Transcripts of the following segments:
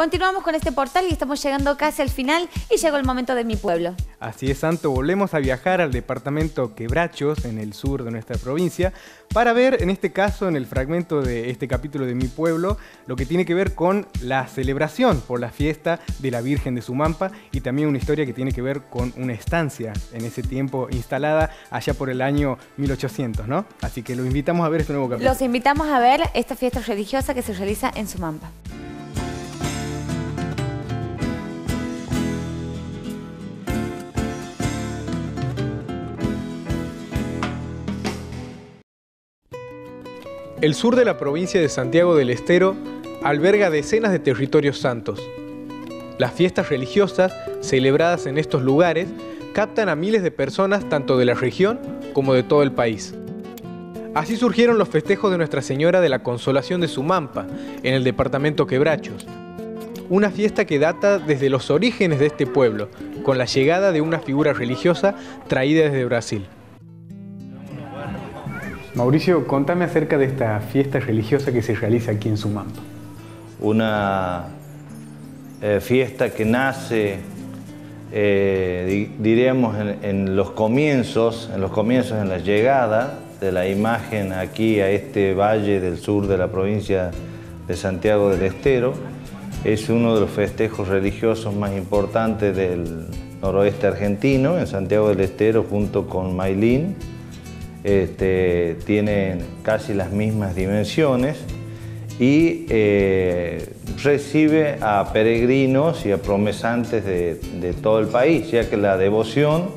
Continuamos con este portal y estamos llegando casi al final y llegó el momento de mi pueblo. Así es, Santo, volvemos a viajar al departamento Quebrachos, en el sur de nuestra provincia, para ver, en este caso, en el fragmento de este capítulo de mi pueblo, lo que tiene que ver con la celebración por la fiesta de la Virgen de Sumampa y también una historia que tiene que ver con una estancia en ese tiempo instalada allá por el año 1800, ¿no? Así que los invitamos a ver este nuevo capítulo. Los invitamos a ver esta fiesta religiosa que se realiza en Sumampa. El sur de la provincia de Santiago del Estero alberga decenas de territorios santos. Las fiestas religiosas celebradas en estos lugares captan a miles de personas tanto de la región como de todo el país. Así surgieron los festejos de Nuestra Señora de la Consolación de Sumampa, en el departamento Quebrachos. Una fiesta que data desde los orígenes de este pueblo, con la llegada de una figura religiosa traída desde Brasil. Mauricio, contame acerca de esta fiesta religiosa que se realiza aquí en Sumampa. Una eh, fiesta que nace, eh, diríamos, en, los comienzos, en los comienzos, en la llegada de la imagen aquí a este valle del sur de la provincia de Santiago del Estero. Es uno de los festejos religiosos más importantes del noroeste argentino, en Santiago del Estero, junto con Mailín este, tienen casi las mismas dimensiones y eh, recibe a peregrinos y a promesantes de, todo el país, ya que la devoción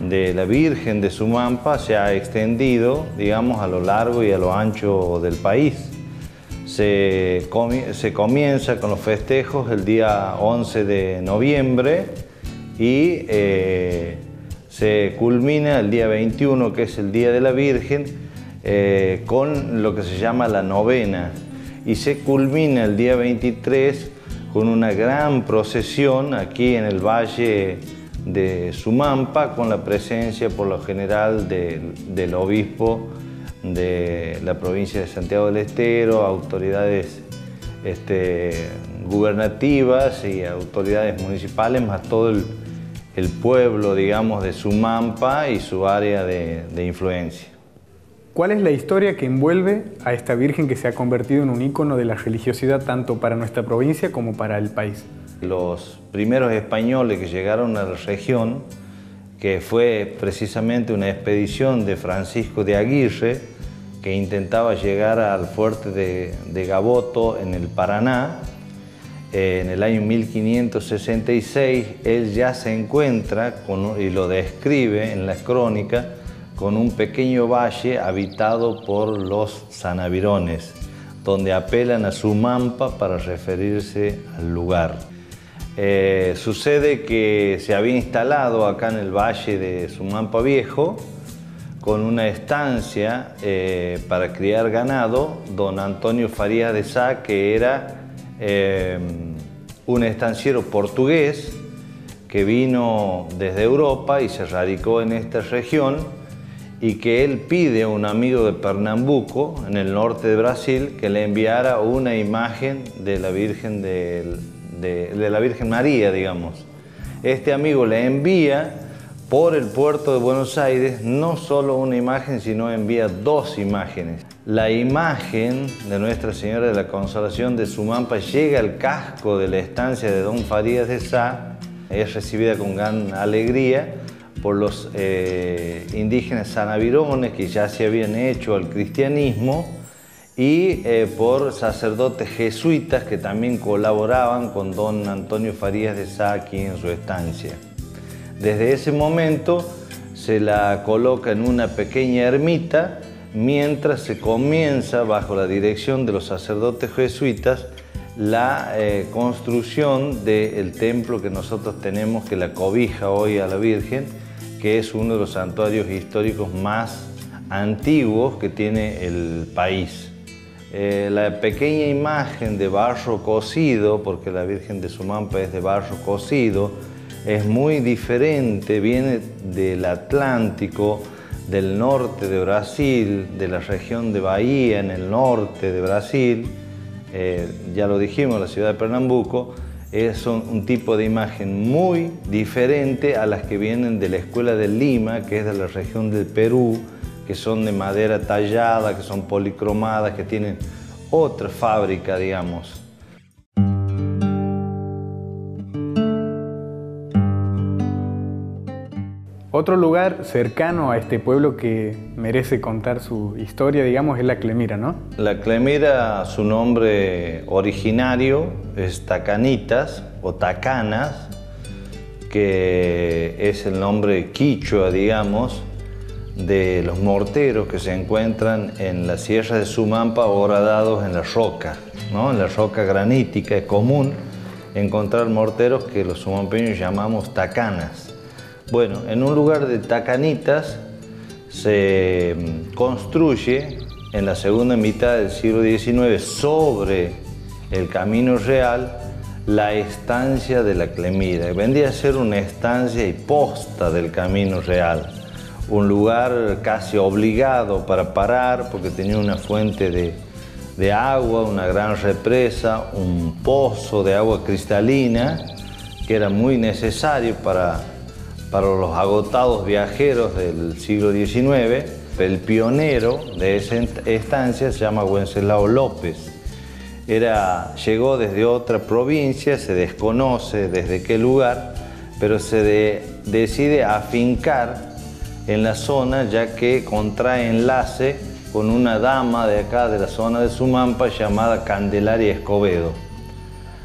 de la Virgen de Sumampa se ha extendido, digamos, a lo largo y a lo ancho del país. Se, comienza con los festejos el día 11 de noviembre y eh, se culmina el día 21, que es el Día de la Virgen, eh, con lo que se llama la novena. Y se culmina el día 23 con una gran procesión aquí en el valle de Sumampa, con la presencia por lo general del obispo de la provincia de Santiago del Estero, autoridades este, gubernativas y autoridades municipales, más todo el el pueblo, digamos, de Sumampa y su área de, influencia. ¿Cuál es la historia que envuelve a esta Virgen que se ha convertido en un ícono de la religiosidad tanto para nuestra provincia como para el país? Los primeros españoles que llegaron a la región, que fue precisamente una expedición de Francisco de Aguirre, que intentaba llegar al fuerte de, de Gaboto en el Paraná, en el año 1566, él ya se encuentra, y lo describe en la crónica, con un pequeño valle habitado por los sanavirones, donde apelan a su mampa para referirse al lugar. Eh, sucede que se había instalado acá en el valle de Sumampa Viejo, con una estancia eh, para criar ganado, don Antonio Farías de Sá, que era eh, un estanciero portugués que vino desde Europa y se radicó en esta región y que él pide a un amigo de Pernambuco, en el norte de Brasil, que le enviara una imagen de la Virgen, de la Virgen María, digamos. Este amigo le envía por el puerto de Buenos Aires no solo una imagen, sino envía dos imágenes. La imagen de Nuestra Señora de la Consolación de Sumampa llega al casco de la estancia de Don Farías de Sá, es recibida con gran alegría por los eh, indígenas sanavirones que ya se habían hecho al cristianismo y eh, por sacerdotes jesuitas que también colaboraban con don Antonio Farías de Sá aquí en su estancia. Desde ese momento se la coloca en una pequeña ermita mientras se comienza, bajo la dirección de los sacerdotes jesuitas, la eh, construcción del templo que nosotros tenemos, que la cobija hoy a la Virgen, que es uno de los santuarios históricos más antiguos que tiene el país. Eh, la pequeña imagen de barro cocido, porque la Virgen de Sumampa es de barro cocido, es muy diferente, viene del Atlántico, del norte de Brasil, de la región de Bahía, en el norte de Brasil, eh, ya lo dijimos, la ciudad de Pernambuco, es un, tipo de imagen muy diferente a las que vienen de la escuela de Lima, que es de la región del Perú, que son de madera tallada, que son policromadas, que tienen otra fábrica, digamos. Otro lugar cercano a este pueblo que merece contar su historia, digamos, es la Clemira, ¿no? La Clemira, su nombre originario es Tacanitas o Tacanas, que es el nombre quichua, digamos, de los morteros que se encuentran en la sierra de Sumampa horadados en la roca, ¿no? en la roca granítica. Es común encontrar morteros que los sumampeños llamamos tacanas. Bueno, en un lugar de Tacanitas se mm, construye en la segunda mitad del siglo XIX sobre el Camino Real la estancia de la Clemira. Vendría a ser una estancia y posta del Camino Real, un lugar casi obligado para parar porque tenía una fuente de, de agua, una gran represa, un pozo de agua cristalina que era muy necesario para para los agotados viajeros del siglo XIX, el pionero de esa estancia se llama Wenceslao López. Era, llegó desde otra provincia, se desconoce desde qué lugar, pero se decide afincar en la zona ya que contrae enlace con una dama de acá, de la zona de Sumampa, llamada Candelaria Escobedo.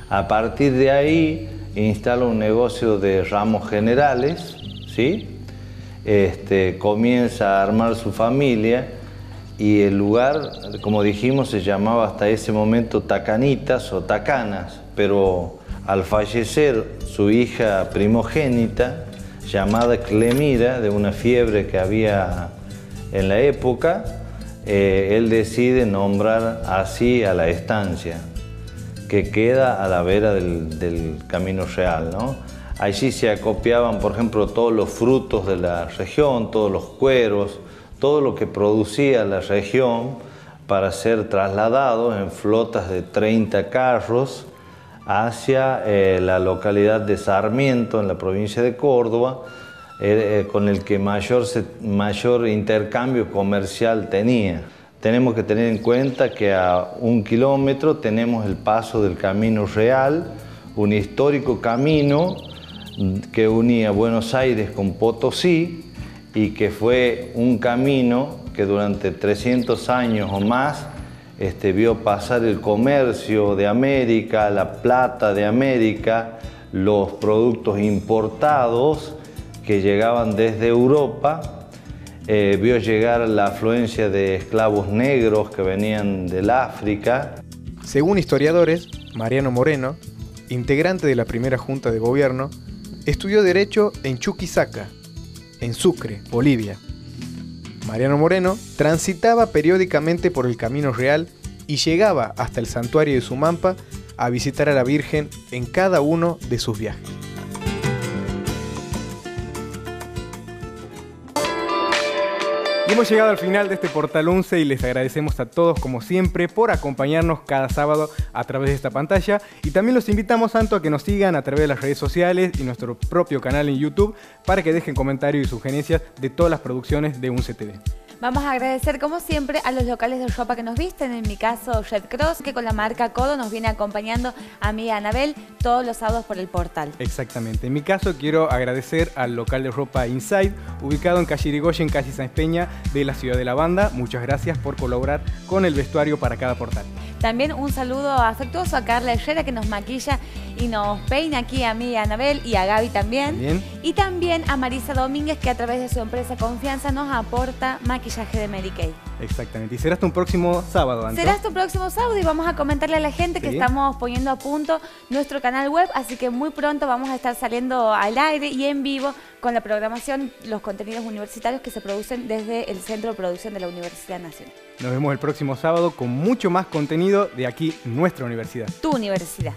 A partir de ahí instala un negocio de ramos generales, ¿sí? Este, comienza a armar su familia y el lugar, como dijimos, se llamaba hasta ese momento Tacanitas o Tacanas, pero al fallecer su hija primogénita, llamada Clemira, de una fiebre que había en la época, eh, él decide nombrar así a la estancia que queda a la vera del, Camino Real. ¿no? Allí se acopiaban, por ejemplo, todos los frutos de la región, todos los cueros, todo lo que producía la región para ser trasladados en flotas de 30 carros hacia eh, la localidad de Sarmiento, en la provincia de Córdoba, eh, eh, con el que mayor, mayor intercambio comercial tenía tenemos que tener en cuenta que a un kilómetro tenemos el paso del Camino Real, un histórico camino que unía Buenos Aires con Potosí y que fue un camino que durante 300 años o más este, vio pasar el comercio de América, la plata de América, los productos importados que llegaban desde Europa eh, vio llegar la afluencia de esclavos negros que venían del África. Según historiadores, Mariano Moreno, integrante de la primera Junta de Gobierno, estudió Derecho en Chuquisaca, en Sucre, Bolivia. Mariano Moreno transitaba periódicamente por el Camino Real y llegaba hasta el santuario de Sumampa a visitar a la Virgen en cada uno de sus viajes. Hemos llegado al final de este Portal 11 y les agradecemos a todos como siempre por acompañarnos cada sábado a través de esta pantalla y también los invitamos tanto a que nos sigan a través de las redes sociales y nuestro propio canal en YouTube para que dejen comentarios y sugerencias de todas las producciones de un CTV. Vamos a agradecer como siempre a los locales de ropa que nos visten, en mi caso Red Cross, que con la marca Codo nos viene acompañando a mí y a Anabel todos los sábados por el portal. Exactamente. En mi caso quiero agradecer al local de ropa Inside, ubicado en calle Irigoyen, calle Sáenz Peña de la ciudad de la banda. Muchas gracias por colaborar con el vestuario para cada portal. También un saludo afectuoso a Carla Herrera que nos maquilla y nos peina aquí a mí, a Anabel y a Gaby también. Y también a Marisa Domínguez que a través de su empresa Confianza nos aporta maquillaje de Mary Kay. Exactamente. Y será hasta un próximo sábado, Anto. Será hasta un próximo sábado y vamos a comentarle a la gente que estamos poniendo a punto nuestro canal web, así que muy pronto vamos a estar saliendo al aire y en vivo con la programación, los contenidos universitarios que se producen desde el Centro de Producción de la Universidad Nacional. Nos vemos el próximo sábado con mucho más contenido de aquí, nuestra universidad. Tu universidad.